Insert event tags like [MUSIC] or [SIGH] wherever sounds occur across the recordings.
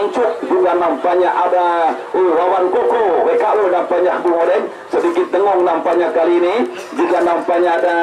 Encuk juga nampaknya ada uh, Wawan Koko. WKO nampaknya Bung Oden sedikit tengong nampaknya kali ini. Juga nampaknya ada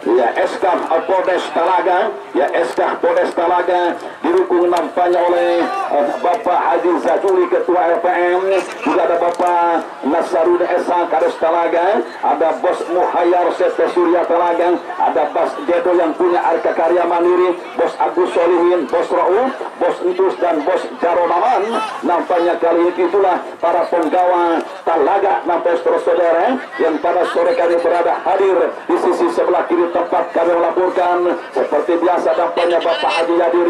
Ya SK Polres Talaga. Ya SK Polres Talaga. Didukung nampaknya oleh uh, Bapak Haji Zajuli Ketua LPM Juga ada Bapak Nasarudin Esa Kades Talaga. Ada Bos Muhayyar Sete Surya Talaga. Ada Bas Jedo yang punya Arka Karya Mandiri. Bos Agus Solihin Bos Ra'u Bos Entus dan Bos Jaronaman. Nampaknya kali ini itulah para penggawa Talaga Nampaknya saudara Yang pada sore kali berada hadir Di sisi sebelah kiri tempat kami melaporkan. Seperti biasa nampaknya Bapak Haji Yadi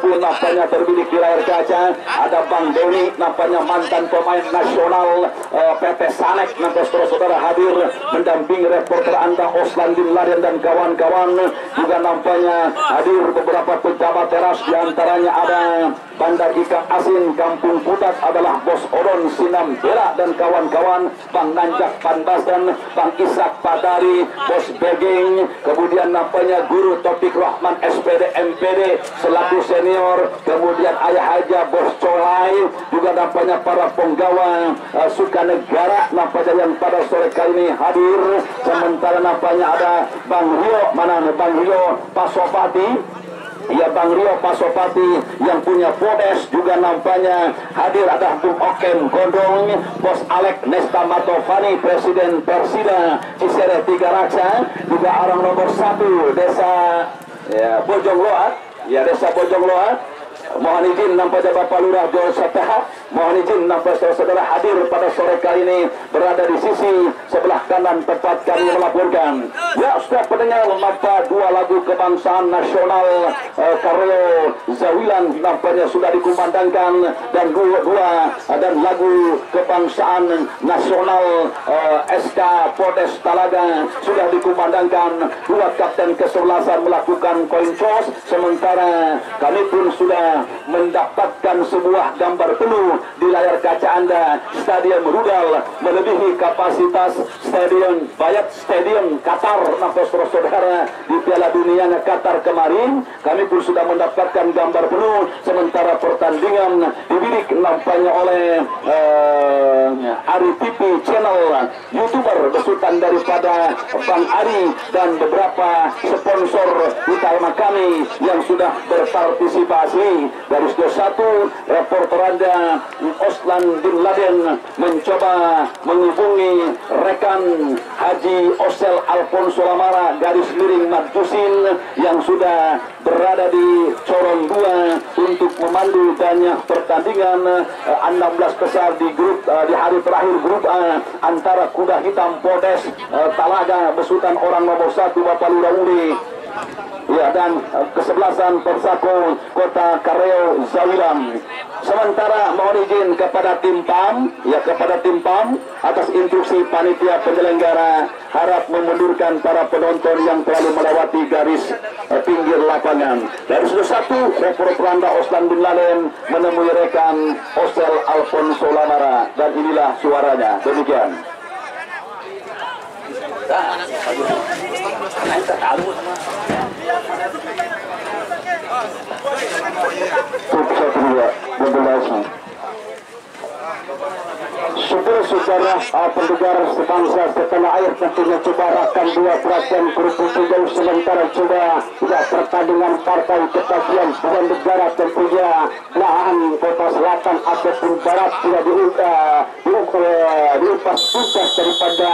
pun nampaknya terbidik di layar kaca ada Bang Doni nampaknya mantan pemain nasional uh, eh, PT Sanek. Nampaknya saudara-saudara hadir mendampingi reporter Anda Oslan Laden dan kawan-kawan. Juga nampaknya hadir beberapa pejabat teras di antaranya ada Bandar Ikan Asin Kampung Putat adalah Bos Odon Sinam Bela dan kawan-kawan Bang Nanjak Panbasan Bang Isak Padari Bos Begeng kemudian nampaknya Guru Topik Rahman SPD MPD selaku senior kemudian Ayah Haja Bos Colai juga nampaknya para penggawa uh, suka negara nampaknya yang pada sore kali ini hadir. Sementara nampaknya ada Bang Rio mana Bang Rio? Pasopati Ya Bang Rio Pasopati yang punya Podes juga nampaknya hadir. Ada Bung Okem Gondong, Bos Alek Nesta Matovani, Presiden Persida Cisere Tiga Raksa, juga orang nomor satu desa ya, Bojong Loa, ya desa Bojong Loa, Mohon izin nampaknya Bapak Lurah Jol Sateha Mohon izin nampak saudara-saudara hadir pada sore kali ini Berada di sisi sebelah kanan tempat kami melaporkan. Ya sudah pendengar nampak dua lagu kebangsaan nasional uh, Karyo Zawilan nampaknya sudah dikumandangkan Dan dua, dua dan lagu kebangsaan nasional eh, SK Podes Talaga Sudah dikumandangkan. Dua kapten kesebelasan melakukan koin toss Sementara kami pun sudah mendapatkan sebuah gambar penuh di layar kaca Anda Stadion Rudal melebihi kapasitas Stadion Bayat Stadion Qatar. Nafas saudara di Piala Dunia Qatar kemarin kami pun sudah mendapatkan gambar penuh sementara pertandingan dibidik nampaknya oleh uh, Ari TV channel youtuber besutan daripada Bang Ari dan beberapa sponsor utama kami yang sudah berpartisipasi. Dari studio satu reporter Anda Oslan Bin Laden mencoba menghubungi rekan Haji Osel Alfonso Lamara garis miring Madjusin yang sudah berada di corong dua untuk memandu banyak pertandingan uh, eh, 16 besar di grup uh, di hari terakhir grup A antara kuda hitam Podes uh, Talaga besutan orang nomor satu Bapak Lura Ya dan uh, kesebelasan Persako Kota Kareo Zawilan. Sementara mohon izin kepada tim PAM, ya kepada tim PAM atas instruksi panitia penyelenggara harap memundurkan para penonton yang terlalu melewati garis uh, pinggir lapangan. Dari sudut satu, reporter Anda Oslan bin Laden menemui rekan Osel Alfonso Lamara dan inilah suaranya. Demikian. Nah, Good shot, Bundle Arsenal. Saudara-saudara uh, pendengar sebangsa setanah air tentunya coba rakan dua perhatian kerupuk hijau sementara coba ya pertandingan partai kepastian dua negara tentunya. Lahan kota selatan ataupun barat tidak diupa diupas tuntas daripada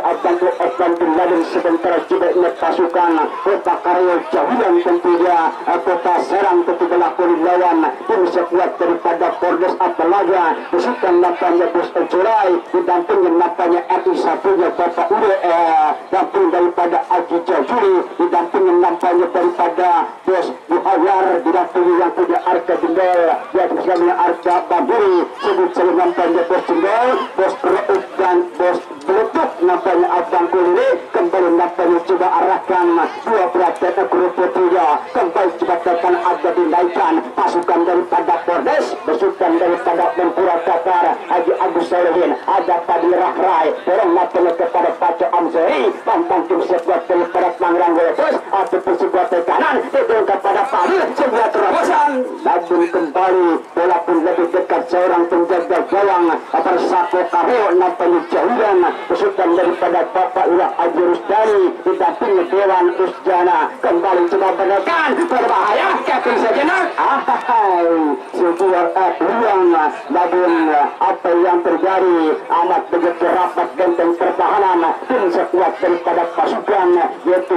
Abdul Osman bin Laden sementara coba ingat pasukan kota Karyo Jawilan tentunya kota Serang tentu berlaku lawan tim sekuat daripada Polres Apalaga besukan lapangnya Bos Encurai didampingi matanya RI satunya Bapak Ure eh, damping daripada Aji Jajuri didampingi nampaknya daripada Bos Muhawar didampingi yang punya Arka Jendol yang misalnya Arka Baburi sebut saja nampaknya Bos Jendol Bos Reuk dan Bos Beletuk nampaknya Abang Kuliri kembali nampaknya coba arahkan dua perhatian grup putria kembali coba tekan ada dinaikkan pasukan daripada Pordes besukan daripada Mempura Qatar Haji Agus Solihin ada Padi Rahrai orang nampaknya kepada Paco Amzeri pantang tim sebuah daripada Tangerang Wetos ataupun sebuah tekanan itu kepada Padi sebuah terobosan namun kembali. Bola pun lebih seorang penjaga gawang bersako kareo nampaknya jauhan kesutan daripada Bapak Ilah Haji Rusdani didampingi Dewan Usjana. Kembali coba menekan berbahaya Kevin sejenak. Ahai sebuah eh, ruang namun apa yang terjadi amat begitu rapat genteng pertahanan tim sekuat daripada pasukan yaitu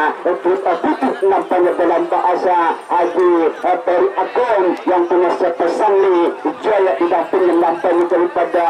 Blang putih nampaknya dalam bahasa Haji Peri Agung yang punya sepesangli Jaya didampingi nampaknya daripada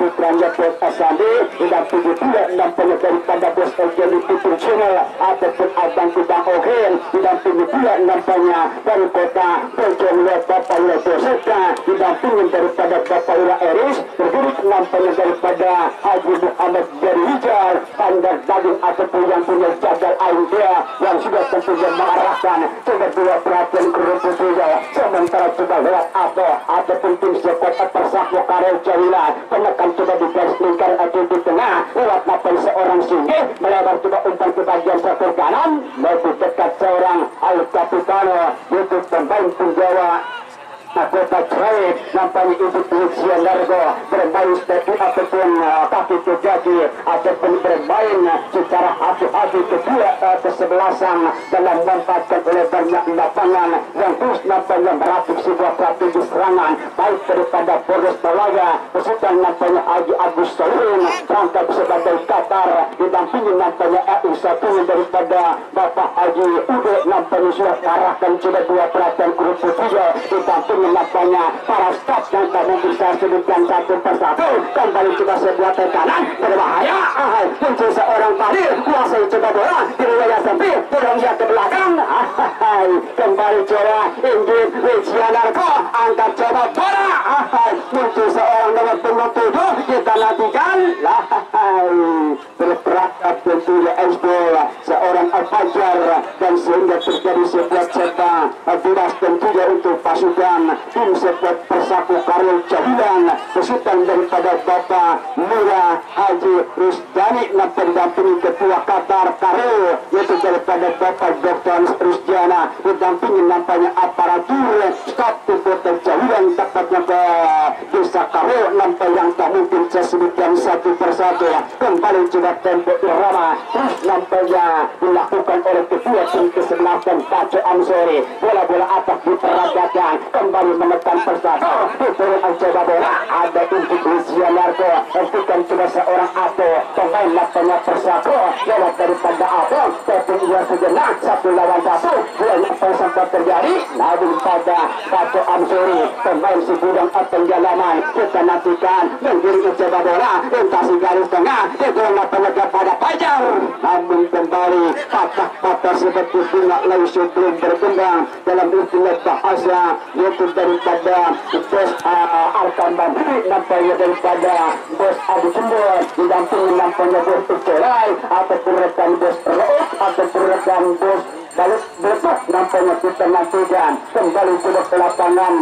putranya Bos Asandi didampingi pula nampaknya daripada Bos Ojeli Putri Channel ataupun Abang Kubang Ohen didampingi pula nampaknya dari kota Bojong Bapak Ula Doseta didampingi daripada Bapak Ula Eris. Berdiri nampaknya daripada Haji Muhammad Jari Hijau pandang daging ataupun yang punya jagal air dia yang sudah tentunya mengarahkan coba dua perhatian kerupuk juga sementara coba lewat apa ataupun tim sekuat persakwa Karel Jawila penekan coba di garis lingkar atau di tengah. Lewat napai seorang singgih melebar coba umpan ke bagian satu kanan. Lebih dekat seorang Al Capitano yaitu pemain penjawa Kota Traik nampaknya itu ujian Largo bermain seperti ataupun uh, kaki kejadi ataupun bermain secara hati-hati kedua uh, kesebelasan dalam memanfaatkan oleh banyak lapangan yang terus nampaknya merapik sebuah strategi serangan baik daripada Polres Balaga pesutan nampaknya Haji Agus Solihin rangkap sebagai Qatar didampingi nampaknya RI satu daripada Bapak Haji Ude nampaknya sudah arahkan sudah dua perhatian grup tiga didampingi nampaknya para staf yang tak mungkin saya sebutkan satu persatu. Kembali coba sebuah tekanan berbahaya muncul seorang padir kuasai coba bola di wilayah sempit dorong dia ke belakang. Kembali coba Inggit Wijianarko angkat coba bola. Muncul seorang nomor punggung tujuh kita nantikan lahai tentunya Esbol seorang Al-Fajar dan sehingga terjadi sebuah cetak. Bebas tentunya untuk pasukan tim sekuat persaku Karel Jahilan kesutan daripada Bapak Murah Haji Rusdani dan pendampingi ketua Qatar Karel yaitu daripada Bapak Dr. Rusdiana didampingi nampaknya aparatur staf kota Jahilan tepatnya ke desa Karel nampak yang tak mungkin saya sebutkan satu persatu kembali coba tempo irama terus nampaknya dilakukan oleh ketua tim kesebelasan Paco Amsori bola-bola atak diperagakan kembali menekan persatu diturunkan coba bola ada untuk Lucia Narko hentikan coba seorang Ato pemain lapannya persatu lewat daripada Ato tapi ia sejenak satu lawan satu. Banyak sempat terjadi? Namun pada Paco Amsori pemain si gudang penjalanan kita nantikan. Menggiring coba bola. Lintasi garis tengah. Itu penegak pada Fajar. Namun kembali patah-patah seperti bunga langsung belum berkembang. Dalam istilah bahasa yaitu daripada bos Arkan Bandri nampaknya daripada bos Adi Jembol didampingi nampaknya bos Percerai ataupun rekan bos Rook ataupun rekan bos Balut Besok nampaknya kita nantikan kembali sudah ke lapangan.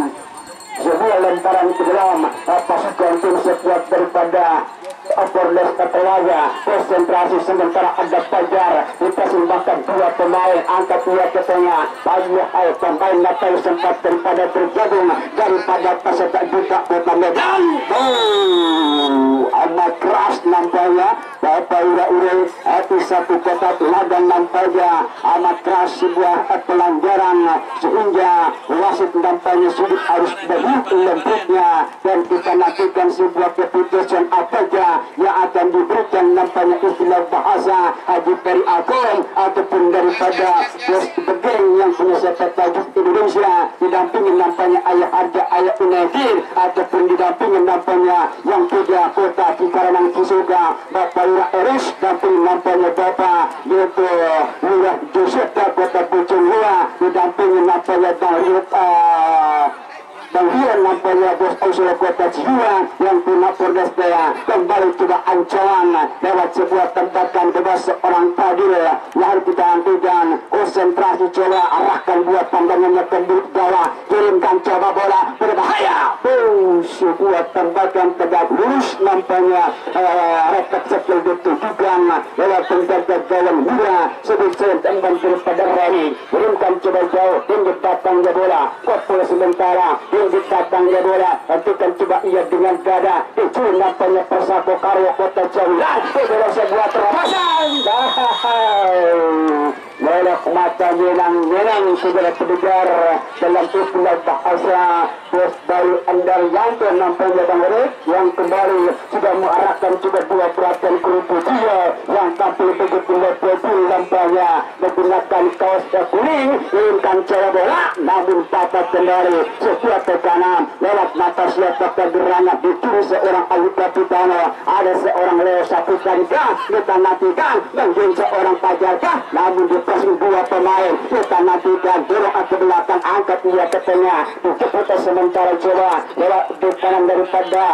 Sebuah lemparan ke dalam. Pasukan tim sekuat daripada Aporles Katalaga konsentrasi sementara ada Fajar pemain angkat dua ke tengah banyak air pemain Natal sempat daripada tergabung daripada peserta juta kota Medan. Oh, amat keras nampaknya Bapak ura-ura hati satu kota teladan nampaknya amat keras sebuah pelanggaran. Sehingga wasit nampaknya sulit harus begitu lembutnya dan kita nantikan sebuah keputusan apa yang akan diberikan nampaknya istilah bahasa Haji Peri Agung ataupun daripada Bos Begeng yang punya sepak tajuk Indonesia. Didampingi nampaknya Ayah Harja Ayah Unadir ataupun didampingi nampaknya yang punya kota Cikaranang Cisuga Bapak Lurah Eris dampingi nampaknya Bapak yaitu Lurah Joseta kota Pucung Lua didampingi nampaknya dari uh, dan dia nampaknya bos usul kota Jiwa yang punya Polres Daya kembali coba ancaman lewat sebuah tembakan bebas seorang Fadil. Lalu kita hentikan konsentrasi coba arahkan buat pandangannya ke bawah. Kirimkan coba sebuah tembakan tegak lurus nampaknya uh, rekat sekil ditujukan lewat penjaga gawang murah sebesar tembakan daripada Rani kirimkan coba jauh tinggi datangnya bola. Kopul sementara tinggi datangnya bola. Hentikan coba ia dengan gada itu nampaknya persako karya kota jauhan bola sebuah terobosan [LAUGHS] mata menang-menang segera terdengar dalam istilah bahasa Bos Bayu Andar Yanto nampaknya Bang Rik yang kembali sudah mengarahkan juga dua perhatian kerupu dia yang tampil begitu lepas nampaknya menggunakan kaos inginkan cara bola namun patah kembali sebuah tekanan lewat mata siapa kegerangan dicuri seorang Ayu Kapitano ada seorang Leo Saputarika kita nantikan mungkin seorang Pajarka namun di passing dua pemain kita nantikan dorong ke belakang angkat dia ke tengah. Dijemput sementara coba lewat di kanan daripada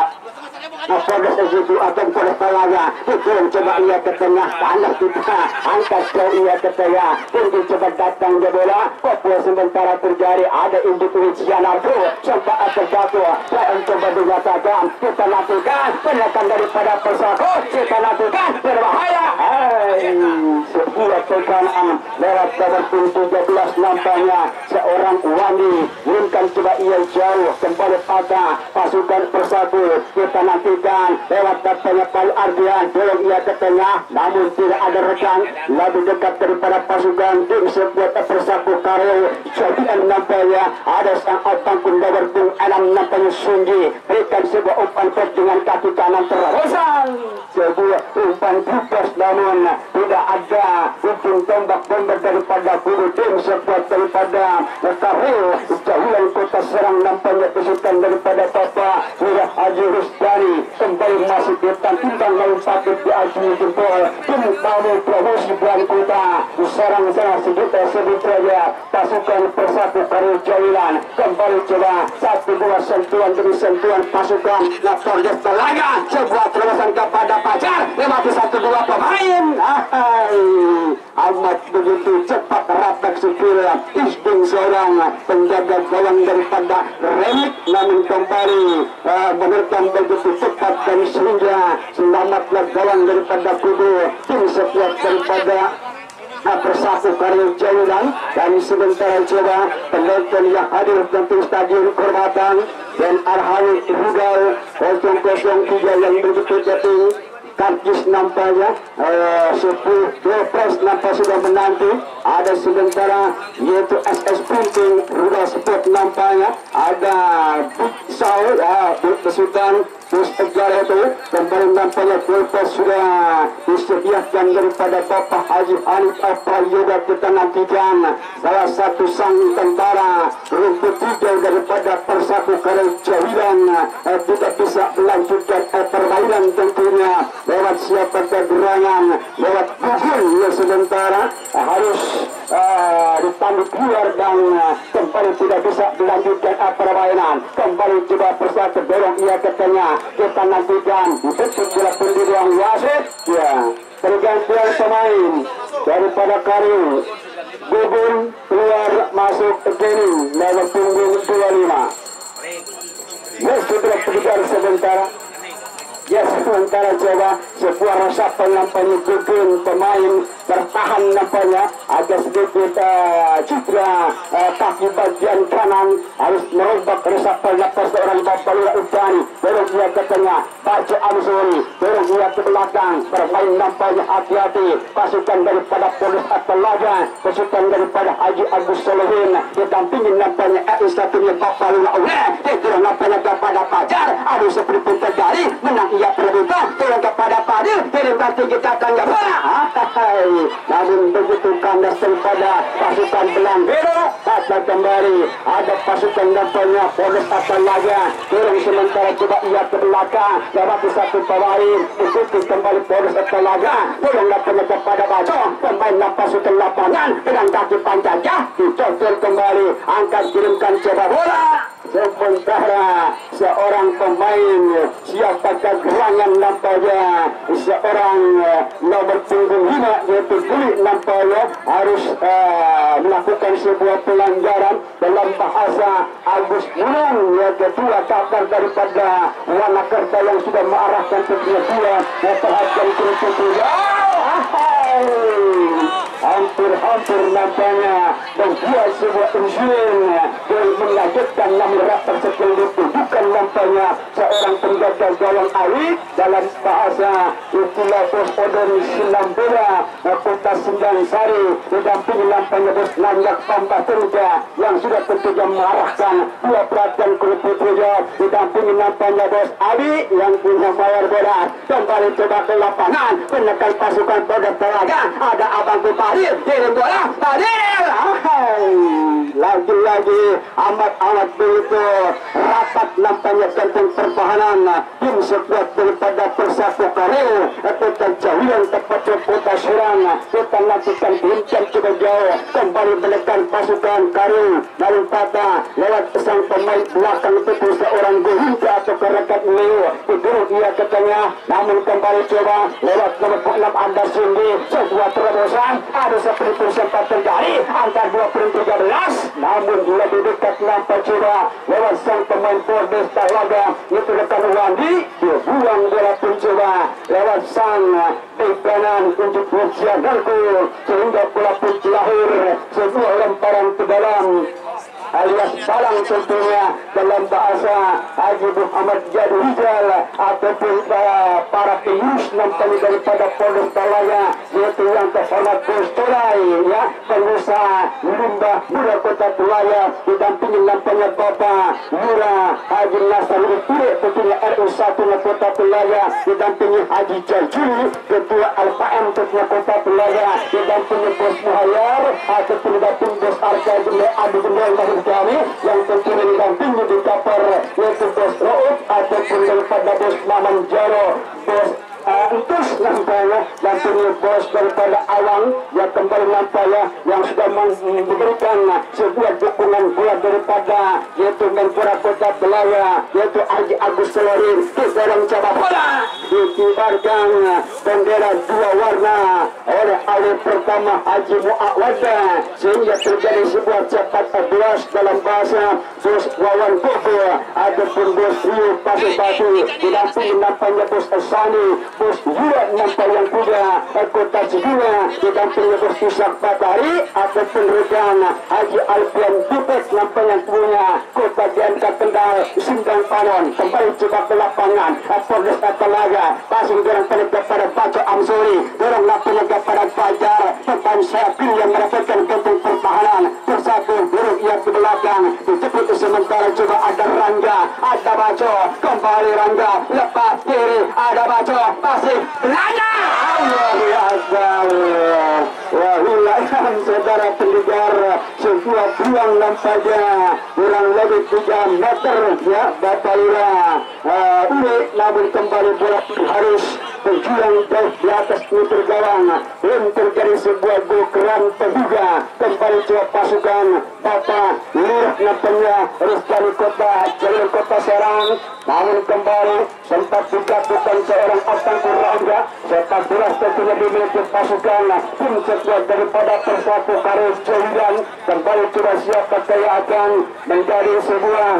Apabila segitu akan talanya Hukum coba ia ke tengah Tanah kita Angkat jauh ia ke tengah. Tinggi coba datang dia bola Papua sementara terjadi Ada induk Wijianarko Sempat terjatuh Saya coba dinyatakan Kita nantikan Penekan daripada persako Kita nantikan Berbahaya. Hei Sebuah tekanan Lewat nomor 13 nampaknya Seorang Wandi Kirimkan coba ia jauh Kembali pada Pasukan persatu Kita nantikan Lewat Paul Ardian Belum ia ke tengah Namun tidak ada rekan. Lebih dekat daripada pasukan Tim sebuah persatu Karyo Jadi nampaknya. Ada sang Otang Kundawar Tung Enam nampaknya Sunji. Berikan sebuah umpan pet dengan kaki kanan terobosan Sebuah umpan bebas namun Tidak ada. Ujung tombak tombak daripada Guru Tim sebuah daripada Karyo Jauhan kota serang nampaknya Kesutan daripada Papa Wira Haji Rustani Kembali masih depan Timbang main patut di Aji Jempol tamu promosi bulan kota Serang sana sejuta sebutnya Pasukan persatu Karyo Jawilan Kembali coba. Satu dua sentuhan demi sentuhan pasukan. Lapor Desta Laga Sebuah terobosan kepada Pacar Lewati satu dua pemain. Hai. Amat begitu cepat rapat sekil Insting seorang penjaga gawang daripada Remik Namun kembali uh, menerkam begitu cepat dan sehingga Selamatlah gawang daripada kudu. Tim setiap daripada bersatu karya jauhan dan sebentar coba penonton yang hadir tentu stadion kehormatan dan Arhani Rudal 003 yang begitu jatuh karcis nampaknya uh, 10 12 nampak sudah menanti. Ada sementara yaitu SS Printing Rudal Sport nampaknya. Ada Butsal ya besutan terus kejar itu. Kembali nampaknya golpes sudah disediakan daripada Bapak Haji Hanif Prayoga kita nantikan salah satu sang tentara rumput hijau daripada persatu Karel Jawilan eh, tidak Atalaga pasukan daripada Haji Agus Solohin. Didampingi nampaknya Ais satunya Bapak Lura Udani itu nampaknya kepada Pajar aduh seperti pun terjadi. Menang ia terbuka turun kepada Fadil kirimkan tinggi kakaknya bola namun begitu kandas daripada pasukan Belangkiro kata kembali. Ada pasukan nampaknya Polis Atalaga turun sementara coba ia ke belakang. Lewati satu pemain ikuti kembali Polis Atalaga turun nampaknya kepada Bajo pemain pasukan lapangan dengan kaki pancaknya dicocol kembali. Angkat kirimkan coba bola sementara seorang pemain siapa kegerangan nampaknya? Seorang uh, nomor punggung lima yaitu Guli nampaknya harus uh, melakukan sebuah pelanggaran dalam bahasa Agus Mulung ya kedua kabar daripada warna kerja yang sudah mengarahkan ke dua ya perhatian kritik ya hampir-hampir nampaknya dia sebuah insiden yang mengagetkan namun rapat sekelip bukan nampaknya seorang penjaga gawang alik dalam bahasa istilah silam bela kota Sindang Sari didampingi nanyak pambah kerja yang sudah tentunya mengarahkan dua perhatian kulit putrinya didampingi nampaknya bos Ali yang punya bayar bola. Kembali coba ke lapangan menekan pasukan pada telaga. Ada abang Bupati kirim bola Adil lagi-lagi amat-amat begitu rapat nampaknya tentang pertahanan. Tim sekuat daripada persatu Karel atau jauhan tepat kota Serang. Kita lakukan bincang cukup jauh. Kembali menekan pasukan Karel. Daripada lewat sang pemain belakang itu seorang Gohunka atau kerekat Leo. Itu dia ke tengah namun kembali coba lewat nomor 6 Anda Sindi. Sebuah terobosan ada seperti sempat terjadi angka 2013 namun lebih dekat nampak coba lewat sang pemain Fordes Talaga itu dekat Wandi dia buang bola pun coba lewat sang di kanan untuk Mutia Garko sehingga bola pun lahir sebuah lemparan ke dalam alias balang tentunya dalam bahasa Haji Muhammad Jadu Hijal ataupun uh, para pengurus nampaknya daripada Polres Talaya yaitu yang terhormat Torai ya pengusaha Limbah Muda Kota Talaya didampingi nampaknya Bapak Yura Haji Nasar Utire tentunya RU 1 Kota Talaya didampingi Haji Jajuli Ketua LPM tentunya Kota Talaya didampingi Bos Muhayyar ataupun didampingi Bos Arka Jumlah Adi Jumlah kami yang tentunya didampingi di kapal yaitu bos Rauf ataupun daripada bos Maman Jaro. Bos uh, Entus nampaknya dan punya bos daripada Awang yang kembali nampaknya yang sudah memberikan sebuah dukungan buat daripada yaitu Menpora Kota Belaya yaitu Haji Agus Selorin di dalam cabang bola dikibarkan bendera dua warna oleh awal pertama Haji Mu'awada sehingga terjadi sebuah cepat belas dalam bahasa bos Wawan Koko ataupun bos Pasir Batu didampingi nampaknya bos Asani bos Yuran nampak yang kuda kota Cibina didampingi bos Isak Batari ataupun rekan Haji Alfian Dupet nampak yang punya kota DMK Kendal Sindang Panon. Kembali coba ke lapangan Polres Telaga passing dorong penegak pada Baco Amsori dorong penegak pada Fajar depan Syafin yang mendapatkan genting pertahanan. Bersatu buruk ia ke belakang dijepit sementara coba ada Rangga ada Baco. Kembali Rangga lepas kiri ada Baco masih Rangga Allahu Akbar. Wahilayan saudara pendengar sebuah buang nampaknya kurang lebih 3 meter ya Bapak Lura. Uh, namun kembali bola harus berjuang jauh di atas gawang belum terjadi sebuah gol keran terduga. Kembali coba pasukan Bapak Lurah nampaknya Rizkani Kota Jalur Kota Serang. Namun kembali sempat dijatuhkan seorang Aftan Kurangga. Sepak bola tentunya dimiliki pasukan tim sekuat daripada Persatu Karis Jawiran kembali coba siap akan menjadi sebuah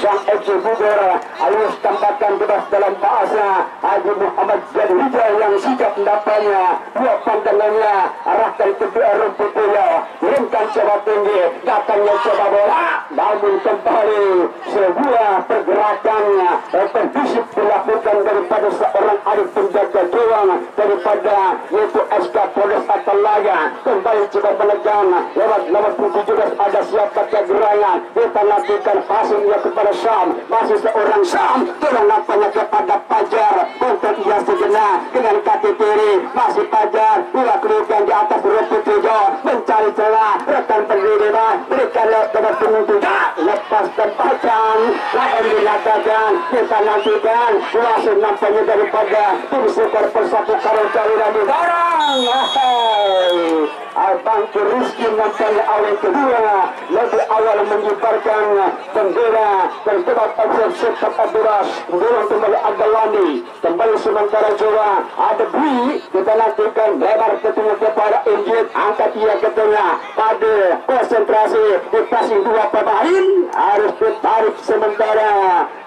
sang eksekutor alias tambahkan bebas dalam bahasa Haji Muhammad Jadi Hijau yang sikap mendapatnya. Dua pandangannya arahkan kedua rumputnya kirimkan coba tinggi datangnya coba bola. Namun kembali sebuah pergerakan kondisip dilakukan daripada seorang adik penjaga gawang daripada yaitu SK Polres Atalaga kembali coba menekan lewat nomor 17 ada siapa kegerangan kita lakukan pasangnya kepada Syam masih seorang Syam tolong nampaknya kepada Pajar untuk ia sejenak dengan kaki kiri. Masih Pajar bola kerugian di atas rumput hijau mencari celah rekan berdiri berikan kepada penunjuk lepas tempatkan lain dinyatakan kita nantikan. Wasit nampaknya daripada tim super persatu Karol Jaliran didorong Abang Rizky nampaknya awal kedua. Lebih awal menyebarkan bendera dan tempat observ sepak Abduras dorong kembali Agalani kembali sementara Jawa ada Bui kita nantikan lebar ke tengah kepada Injit angkat ia ke tengah. Pada konsentrasi di passing dua pemain harus ditarik sementara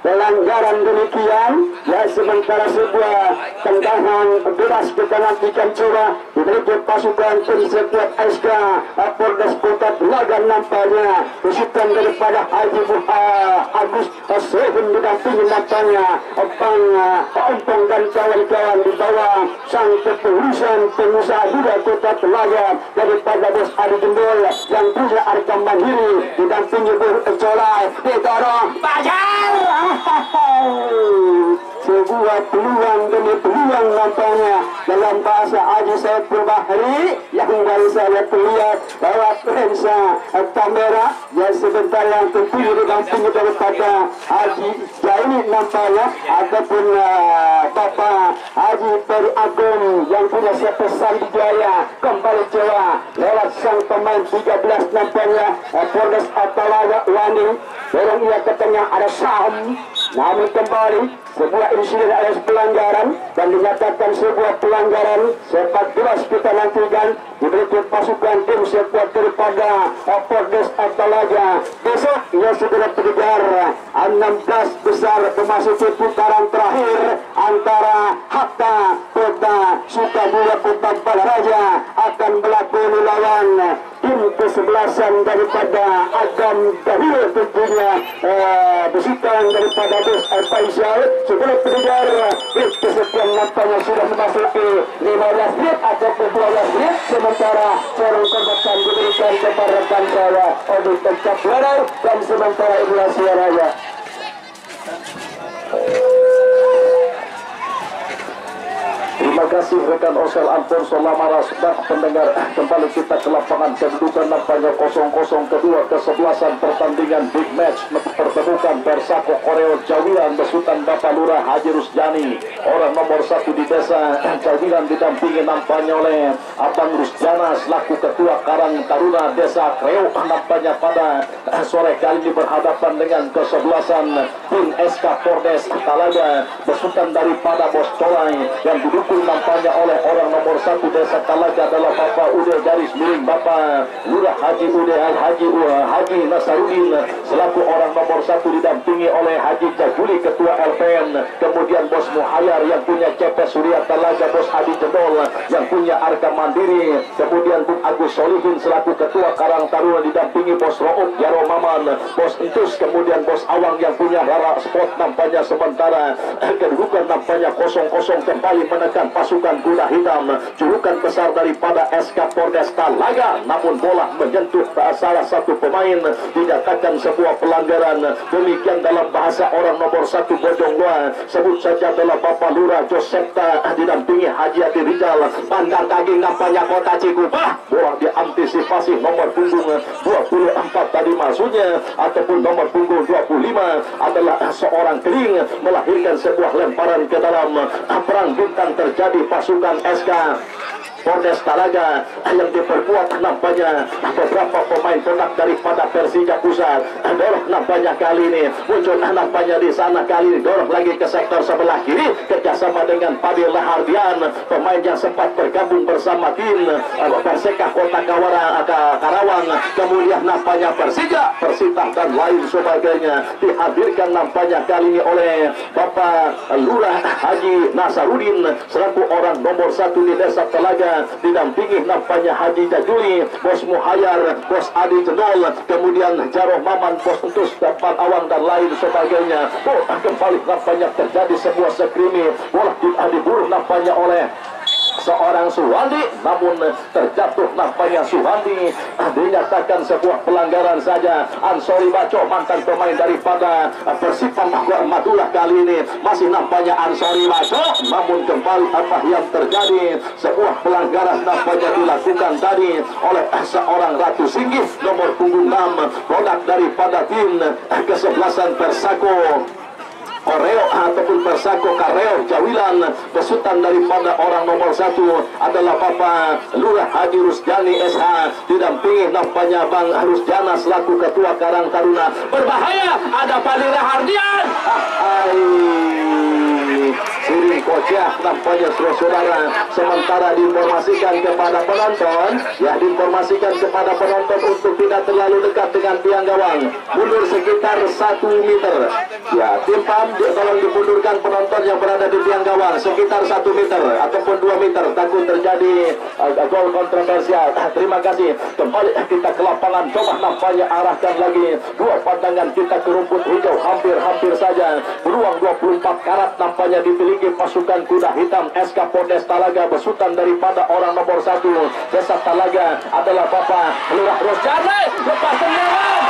pelanggaran demikian ya sementara sebuah tendangan deras kita nantikan coba diberi pasukan tim sekuat SK Polres Kota Telaga nampaknya kesukaan daripada Haji uh, Agus Sehun didampingi nampaknya Bang Ompong dan kawan-kawan di bawah sang kepengurusan pengusaha muda Kota Telaga daripada Bos Adi Jendol yang punya arkam mandiri didampingi Bos Colai didorong Bajar Oh! Sebuah peluang demi peluang nampaknya dalam bahasa Haji Saiful Bahri yang baru saya terlihat lewat lensa kamera yang sebentar yang tentunya didampingi daripada Haji Jaini nampaknya ataupun uh, Bapak Haji Peri Agung yang punya di Jaya kembali Jawa lewat sang pemain 13 nampaknya uh, Polres Atalaga Wani. Dorong ia ke tengah ada saham. Namun kembali sebuah insiden alias pelanggaran dan dinyatakan sebuah pelanggaran sepak jelas kita nantikan diberi pasukan tim sekuat daripada Polres Atalaga besok ia segera terkejar 16 besar memasuki putaran terakhir antara Hatta Kota Sukamula Kota Balaraja akan melakoni lawan tim kesebelasan daripada Agam Dahil tentunya eh, besutan daripada Bos Faisal sebelum pendengar kesekian nampaknya sudah memasuki 15 menit ataupun 12 menit. Sementara corong korban diberikan kepada rekan saya Odi Pencap dan sementara inilah suaranya Terima kasih rekan Osel Alfonso Lamaras dan pendengar kembali kita ke lapangan kedudukan nampaknya kosong-kosong kedua kesebelasan pertandingan big match pertemukan Persako Koreo Jawilan besutan Bapak Lurah Haji Rusjani. Orang nomor satu di desa Jawilan didampingi nampaknya oleh Abang Rusjana selaku ketua Karang Taruna Desa Kreo. Nampaknya pada sore kali ini berhadapan dengan kesebelasan tim SK Pordes Talaga besutan daripada Bos Tolai yang didukung nampaknya oleh orang nomor satu desa Talaga adalah Bapak Ude garis miring Bapak Lurah Haji Ude Al Haji uh, Haji Nasarudin selaku orang nomor satu didampingi oleh Haji Jajuli Ketua LPN kemudian Bos Muhayar yang punya CP Surya Talaga Bos Adi Jendol yang punya Arka Mandiri. Kemudian Bung Agus Solihin selaku Ketua Karang Taruna didampingi Bos Roop Yaro Maman. Bos Entus kemudian Bos Awang yang punya Rara Sport nampaknya sementara. [CLEARS THROAT] Kedudukan nampaknya kosong-kosong kembali menekan pasukan kuda hitam julukan besar daripada SK Polres Talaga. Namun bola menyentuh salah satu pemain dinyatakan sebuah pelanggaran. Demikian dalam bahasa orang nomor satu Bojong Loa sebut saja adalah Bapak Lurah Josepta didampingi Haji Adi Rizal. Pandang daging nampaknya kota Cikupah bola diantisipasi nomor punggung 24 tadi maksudnya ataupun nomor punggung 25 adalah seorang keling melahirkan sebuah lemparan ke dalam perang bintang terjadi pasukan SK Polres Talaga yang diperkuat nampaknya beberapa pemain pondok daripada Persija Pusat. Dorong nampaknya kali ini muncul nampaknya di sana kali ini. Dorong lagi ke sektor sebelah kiri kerjasama dengan Padil Lahardian pemain yang sempat bergabung bersama tim Perseka Kota Kawara, Karawang. Kemudian nampaknya Persija Persita dan lain sebagainya dihadirkan nampaknya kali ini oleh Bapak Lurah Haji Nasarudin selaku orang nomor satu di desa Telaga didampingi nampaknya Haji Jajuli, Bos Muhayar, Bos Adi Jendol, kemudian Jaroh Maman, Bos Entus, Depan Awang dan lain sebagainya. Oh, kembali nampaknya terjadi sebuah skrimi, bola diburu nampaknya oleh seorang Suwandi namun terjatuh nampaknya Suwandi. Dinyatakan sebuah pelanggaran saja. Ansori Baco mantan pemain daripada Persipam Madura kali ini. Masih nampaknya Ansori Baco namun kembali apa yang terjadi? Sebuah pelanggaran nampaknya dilakukan tadi oleh seorang Ratu Singgih nomor punggung 6 produk daripada tim kesebelasan Persako Koreo ataupun Persako Kareo. Jawilan besutan daripada orang nomor satu adalah Bapak Lurah Haji Rusjani SH didampingi nampaknya Bang Rusjana selaku Ketua Karang Taruna. Berbahaya ada Padira Hardian Siri kocah nampaknya saudara sementara diinformasikan kepada penonton ya diinformasikan kepada penonton untuk tidak terlalu dekat dengan tiang gawang. Mundur sekitar satu meter. Ya tim PAM tolong dimundurkan penonton yang berada di tiang gawang sekitar satu meter ataupun dua meter. Takut terjadi uh, gol kontroversial. Terima kasih. Kembali kita ke lapangan. Coba nampaknya arahkan lagi. Dua pandangan kita ke rumput hijau hampir-hampir saja. Beruang 24 karat nampaknya dimiliki pasukan kuda hitam SK Polres Talaga besutan daripada orang nomor satu. Desa Talaga adalah Bapak Lurah Rosjane lepas tendangan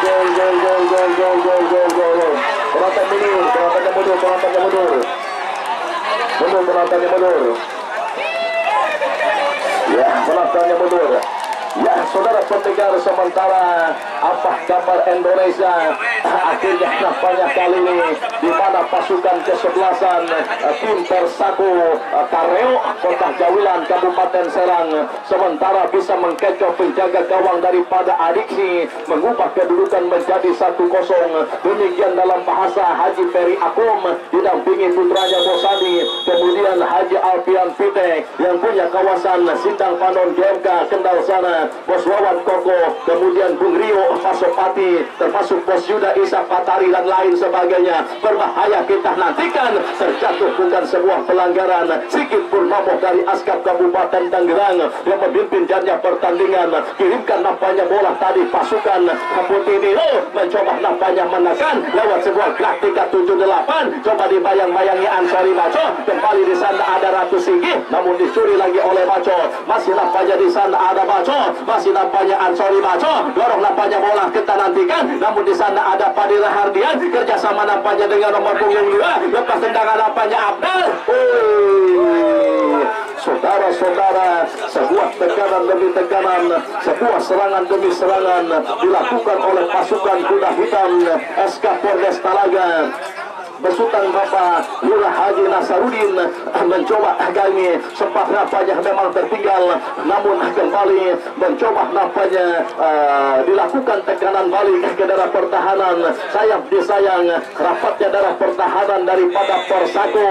gol gol gol gol gol gol gol gol. Mundur penontonnya mundur penontonnya mundur. Mundur penontonnya mundur. Ya penontonnya mundur Ya, saudara pendengar sementara apa kabar Indonesia akhirnya nampaknya kali ini di mana pasukan kesebelasan tim Persako Kareo Kota Jawilan Kabupaten Serang sementara bisa mengkecoh penjaga gawang daripada Adiksi mengubah kedudukan menjadi 1-0 demikian dalam bahasa Haji Peri Akum didampingi putranya Bosani kemudian Haji Alfian Fite yang punya kawasan Sindang Panon GMK Kendal sana Bos Wawan Koko, kemudian Bung Rio Pasopati, termasuk Bos Yuda Isa Patari dan lain sebagainya. Berbahaya kita nantikan terjatuh bukan sebuah pelanggaran. Sikit Purnomo dari Askap Kabupaten Tangerang yang memimpin jalannya pertandingan. Kirimkan nampaknya bola tadi pasukan Putih Nilo mencoba nampaknya menekan lewat sebuah gerak 378. Coba dibayang-bayangi Ansari Maco. Kembali di sana ada Ratu Singgi, namun dicuri lagi oleh Maco. Masih nampaknya di sana ada Maco masih nampaknya Ansori Maco dorong nampaknya bola kita nantikan. Namun di sana ada Padira Hardian kerjasama nampaknya dengan nomor punggung dua. Lepas tendangan nampaknya Abdal saudara-saudara sebuah tekanan demi tekanan sebuah serangan demi serangan dilakukan oleh pasukan kuda hitam SK Polres Talaga besutan Bapak Lurah Haji Nasarudin mencoba kali sempat nampaknya memang tertinggal namun kembali mencoba nampaknya uh, dilakukan tekanan balik ke daerah pertahanan. Sayap disayang rapatnya darah pertahanan daripada Persako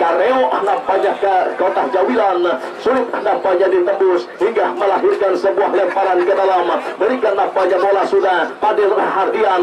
Kareo nampaknya ke kota Jawilan sulit nampaknya ditembus hingga melahirkan sebuah lemparan ke dalam. Berikan nampaknya bola sudah Padil Hardian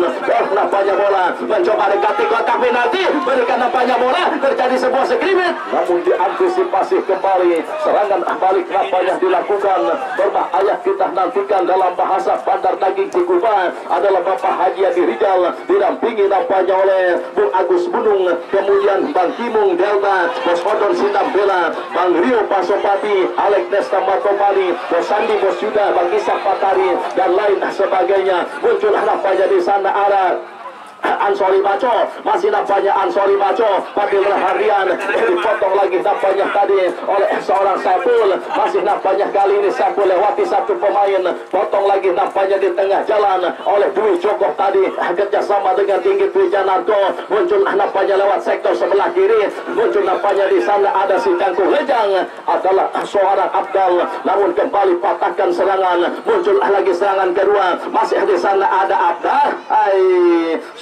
nampaknya bola mencoba dekati kotak penalti berikan nampaknya bola terjadi sebuah skrimet namun diantisipasi kembali serangan balik nampaknya dilakukan? Berbahaya kita nantikan dalam bahasa bandar daging Cikupa adalah Bapak Haji Adi Rijal didampingi nampaknya oleh Bung Agus Bunung kemudian Bang Kimung Delta Bos Odon Sindam Bela Bang Rio Pasopati Alek Nesta Matomali Bos Sandi Bos Yuda Bang Isak Patari dan lain sebagainya. Muncul nampaknya di sana arah Ansori Maco masih nampaknya Ansori Maco Fadil Harian dipotong lagi nampaknya tadi oleh seorang Saiful. Masih nampaknya kali ini Saiful lewati satu pemain. Potong lagi nampaknya di tengah jalan oleh Dwi Joko tadi. Kerjasama dengan Tinggi Dwi Janarko muncul nampaknya lewat sektor sebelah kiri. Muncul nampaknya di sana ada si Cangkuh Lejang. Adalah seorang Abdal. Namun kembali patahkan serangan. Muncul lagi serangan kedua. Masih di sana ada Abdal. Hai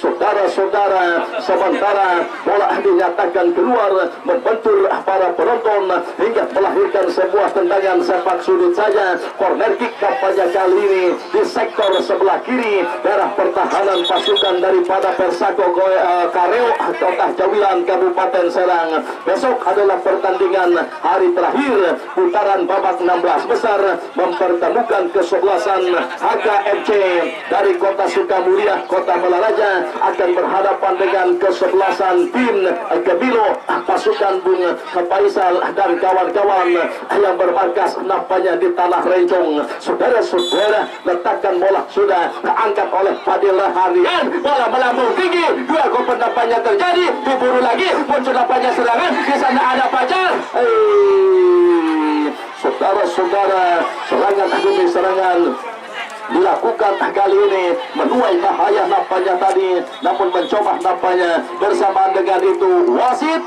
saudara-saudara sementara bola dinyatakan keluar membentur para penonton hingga melahirkan sebuah tendangan sepak sudut saja. Corner kick kampanye kali ini di sektor sebelah kiri. Daerah pertahanan pasukan daripada Persako uh, Kareo Kota Jawilan Kabupaten Serang. Besok adalah pertandingan hari terakhir. Putaran babak 16 besar mempertemukan kesebelasan HKMC dari Kota Sukamulia Kota Balaraja akan berhadapan dengan kesebelasan tim Gebilo pasukan Bung Faisal dan kawan-kawan yang bermarkas nampaknya di tanah Rencong. Saudara-saudara letakkan bola sudah angkat oleh Fadil Harian bola melambung tinggi. Dua gol nampaknya terjadi. Diburu lagi. Muncul nampaknya serangan. Di sana ada pacar saudara-saudara serangan demi serangan dilakukan kali ini menuai bahaya nampaknya tadi namun mencoba nampaknya bersamaan dengan itu wasit.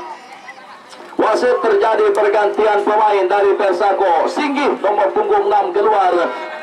Wasit terjadi pergantian pemain dari Persako. Singgih nomor punggung 6 keluar.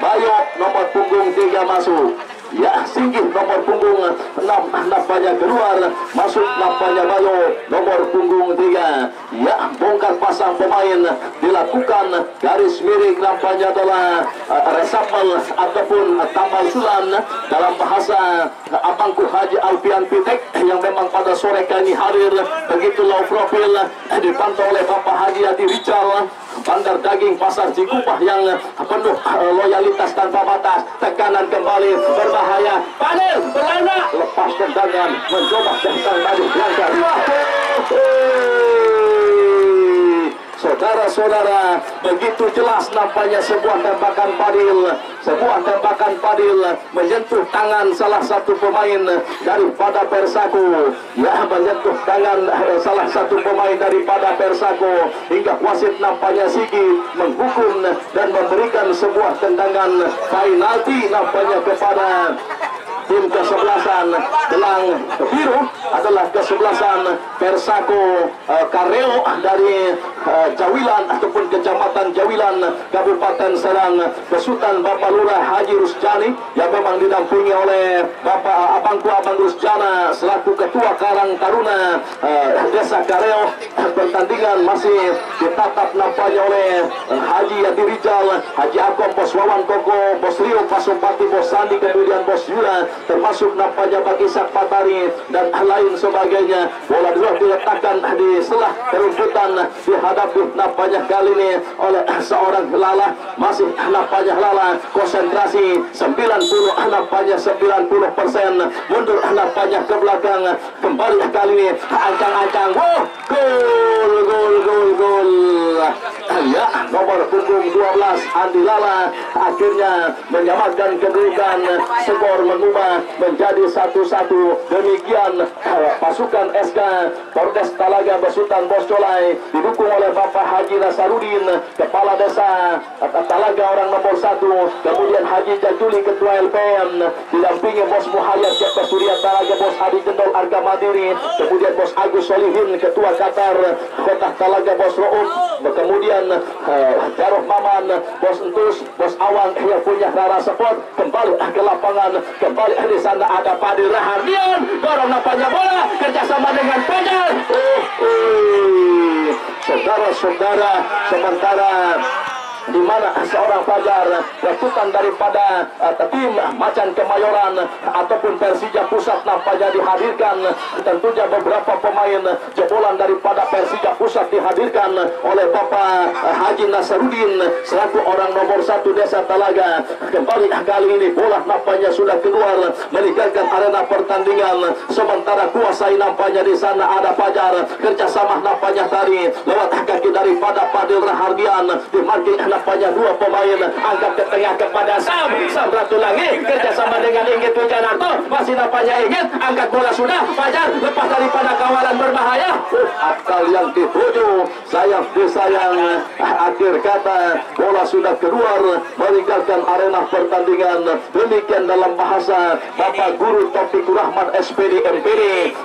Bayo nomor punggung 3 masuk Ya, singgih nomor punggung 6 nampaknya keluar. Masuk nampaknya Bayo nomor punggung 3 Ya, bongkar pasang pemain. Dilakukan garis miring nampaknya adalah uh, resapel Ataupun uh, tambal sulan. Dalam bahasa Abangku Haji Alfian Pitek Yang memang pada sore kali hadir. Begitu low profil uh, Dipantau oleh Bapak Haji Adi Rijal Bandar daging pasar Cikupah yang penuh uh, loyalitas tanpa batas. Tekanan kembali berbahaya. Panel berlana Lepas tendangan mencoba datang tadi Langkah Saudara-saudara, begitu jelas nampaknya sebuah tembakan Padil, sebuah tembakan Padil menyentuh tangan salah satu pemain daripada Persako. Ya, menyentuh tangan eh, salah satu pemain daripada Persako hingga wasit nampaknya Sigi menghukum dan memberikan sebuah tendangan penalti nampaknya kepada tim kesebelasan. Gelang biru adalah kesebelasan Persako uh, Kareo dari uh, Jawilan ataupun kecamatan Jawilan Kabupaten Serang Besutan Bapak Lurah Haji Rusjani yang memang didampingi oleh Bapak Abangku Abang Rusjana selaku Ketua Karang Taruna uh, Desa Kareo pertandingan masih ditatap nampaknya oleh uh, Haji Yadi Rijal Haji Akom Bos Wawan Koko Bos Rio Pasopati Bos Sandi kemudian Bos Yura termasuk nampaknya bagi Patari dan lain sebagainya. Bola dua diletakkan di selah kerumputan dihadapi nampaknya kali ini oleh [CLEARS THROAT] seorang Lala. Masih nampaknya Lala. Konsentrasi 90 nampaknya 90 persen. Mundur nampaknya ke belakang. Kembali kali ini ancang-ancang wow gol gol gol gol ya nomor punggung 12 Andi Lala akhirnya menyamakan kedudukan skor mengubah menjadi satu-satu. Demikian uh, pasukan SK Polres Talaga Besutan Boscolai didukung oleh Bapak Haji Nasarudin Kepala Desa Talaga orang nomor satu. Kemudian Haji Jajuli Ketua LPM didampingi Bos Muhayyad Ketua Surya Talaga Bos Adi Jendol Arga Madiri kemudian Bos Agus Solihin Ketua Qatar Kota Talaga Bos Ro'ud kemudian uh, Jaroh Maman Bos Entus Bos Awan yang punya Rara Sport kembali ke lapangan kembali di sana ada Padil Rahardian dorong nampaknya bola kerjasama dengan Fajar oh, oh. saudara-saudara sementara di mana seorang Fajar rekrutkan daripada uh, tim Macan Kemayoran ataupun Persija Pusat nampaknya dihadirkan. Tentunya beberapa pemain jebolan daripada Persija Pusat dihadirkan oleh Bapak uh, Haji Nasarudin selaku orang nomor satu desa Talaga. Kembali kali ini bola nampaknya sudah keluar meninggalkan arena pertandingan. Sementara kuasai nampaknya di sana ada Fajar. Kerjasama nampaknya tadi lewat kaki daripada Padil Rahardian. Di marking nampaknya dua pemain angkat ke tengah kepada Sam. Sam Ratu Langit kerjasama dengan Inggit Wijanarto masih nampaknya Inggit angkat bola sudah. Fajar lepas daripada kawalan berbahaya. Uh, akal yang dituju sayang disayang. Akhir kata bola sudah keluar. Meninggalkan arena pertandingan. Demikian dalam bahasa Bapak Guru Topik Rahman SPD MPD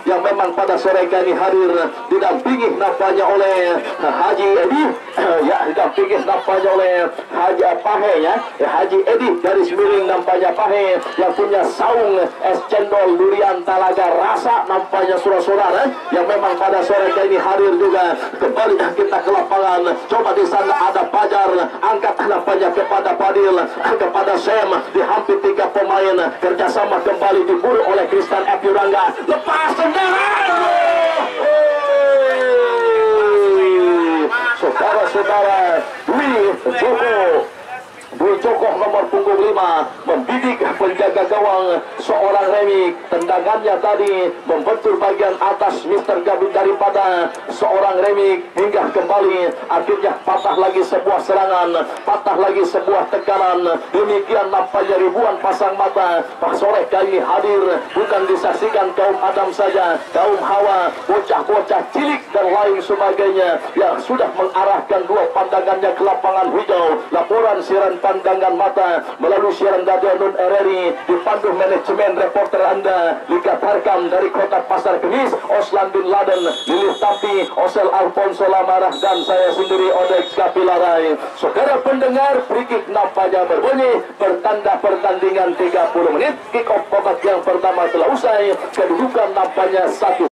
yang memang pada sore kali hadir didampingi nampaknya oleh Haji Edi. [COUGHS] Ya didampingi nampaknya oleh Haji Pahe ya. Haji Edi garis miring nampaknya Pahe yang punya saung es cendol durian talaga rasa nampaknya saudara-saudara yang memang pada sore kali ini hadir juga. Kembali kita ke lapangan. Coba di sana ada Pajar angkat nampaknya kepada Padil kepada Sam. Di hampir tiga pemain. Kerjasama kembali diburu oleh Kristan F. Yurangga lepas tendangan! Saudara-saudara Dwi Joko nomor punggung 5 membidik penjaga gawang seorang Remi. Tendangannya tadi membentur bagian atas Mr. Gabit daripada seorang Remi. Hingga kembali akhirnya patah lagi sebuah serangan patah lagi sebuah tekanan. Demikian nampaknya ribuan pasang mata. Pak sore kali hadir bukan disaksikan kaum Adam saja kaum Hawa bocah-bocah cilik dan lain sebagainya yang sudah mengarahkan dua pandangannya ke lapangan hijau. Laporan siaran pandangan mata melalui siaran radio Nun RRI dipandu manajemen reporter anda Liga Tarkam dari kota Pasar Kemis Oslan bin Laden Lilih Tampi Osel Alfonso Lamarah dan saya sendiri Odex Kapilarai saudara pendengar free nampaknya berbunyi bertanda pertandingan 30 menit kick off babak yang pertama telah usai kedudukan nampaknya satu